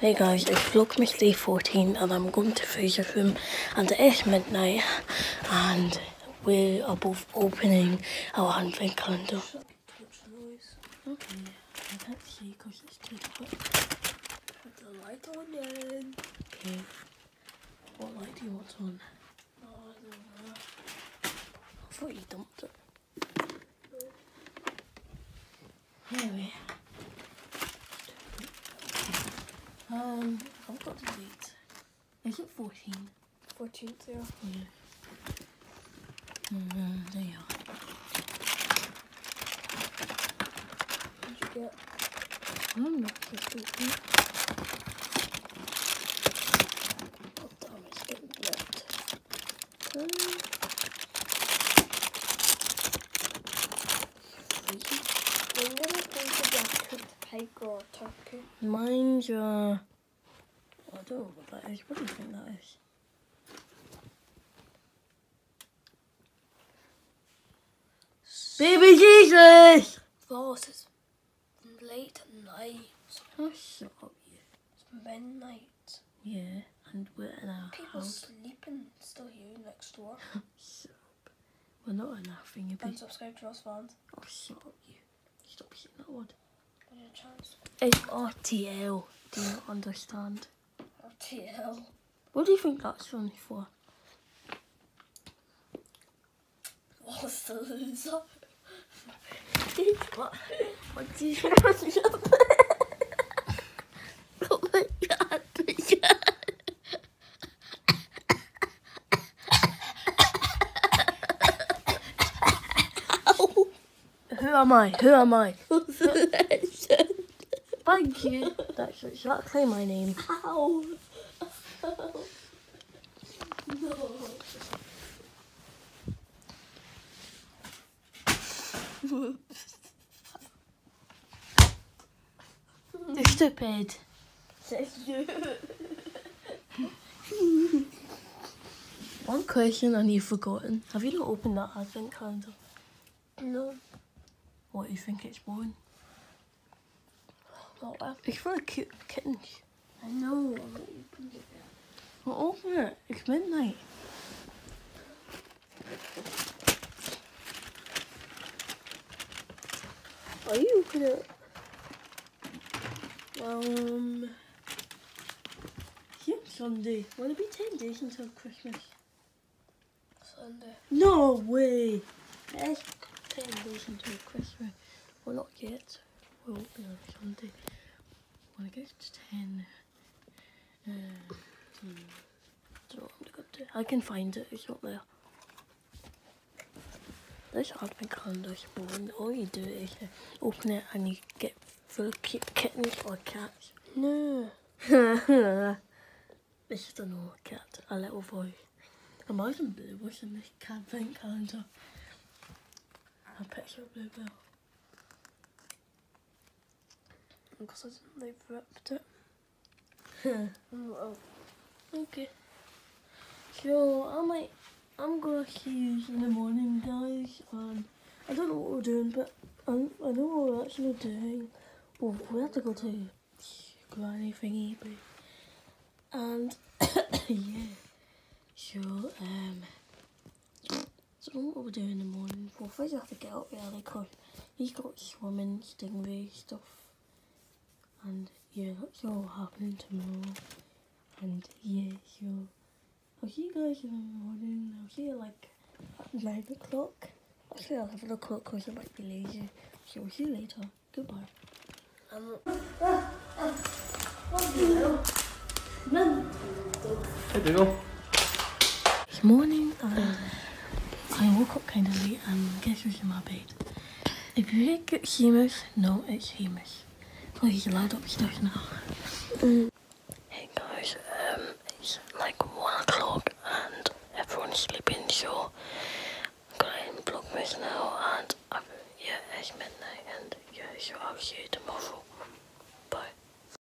Hey guys, it's Vlogmas Day 14 and I'm going to Fraser Room and it is midnight and we are both opening our advent calendar. Okay, I can't see because it's too quick. Put the light on then. Okay, what light do you want on? Oh, I don't know. I thought you dumped it. Anyway. Um, I've got the date. Is it 14? 14, yeah. Yeah. Mm there you are. What did you get? I'm not 14. A pig or turkey. mine's, uh, I don't know what that is. What do you think that is? Baby Jesus! Boss, it's late at night. Oh, shut up, you. It's midnight. Yeah, and we're in our People house. sleeping still here next door. Shut up. We're not in our thingy, And subscribe to us fans. Oh, shut up, you. Stop saying that word. What a chance. It's RTL. Do you not understand? RTL. What do you think that's funny for? What's the loser? what? What do you think? oh my god, yeah. Who am I? Who am I? Thank you. That's exactly my name. Ow. no. Stupid. Says you. One question and you've forgotten. Have you not opened that advent calendar? No. What, do you think it's boring? That. It's for cute kittens. I know. I'm not opening it yet. Well, open it. It's midnight. Are you opening it? Um, yeah, Sunday. Will it be 10 days until Christmas? Sunday. No way! It's 10 days until Christmas. Well, not yet. We'll open on Sunday. When it gets to 10, uh, hmm, what I'm gonna. I can find it, it's not there. This advent calendar is boring. All you do is uh, open it and you get full of kittens or cats. No. this is a normal cat, a little boy. Imagine Blue was in this advent calendar. A picture of Bluebell. Because I didn't they've ripped it. oh, okay. So I might, I'm gonna see you in the morning, guys. And I don't know what we're doing, but I, I know what we're actually doing. Oh, we have to go to Granny thingy, but and yeah. So um, so what we're doing in the morning. Well, first I have to get up early because he's got swimming, stingray stuff. And yeah, that's all happening tomorrow. And yeah, so I'll see you guys in the morning. I'll see you like at 9 o'clock. Actually, 11 o'clock because I might be lazy. So we'll see you later. Goodbye. Um, Hey, Dougal. It's morning and I woke up kind of late and guess who's in my bed? If you think it's Seamus, no, it's Seamus. Oh, he's allowed upstairs now. Hey guys, um, it's like one o'clock and everyone's sleeping, so I'm gonna end Vlogmas now and I've, yeah, it's midnight and yeah, so I'll see you tomorrow.